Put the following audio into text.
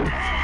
Yeah.